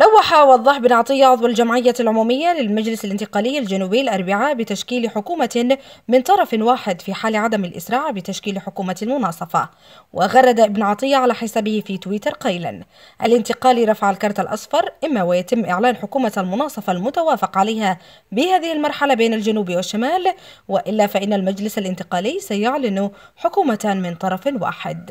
لوح وضح بن عطية عضو الجمعية العمومية للمجلس الانتقالي الجنوبي الأربعاء بتشكيل حكومة من طرف واحد في حال عدم الإسراع بتشكيل حكومة المناصفة وغرد ابن عطية على حسابه في تويتر قيلا الانتقالي رفع الكرت الأصفر إما ويتم إعلان حكومة المناصفة المتوافق عليها بهذه المرحلة بين الجنوب والشمال وإلا فإن المجلس الانتقالي سيعلن حكومة من طرف واحد.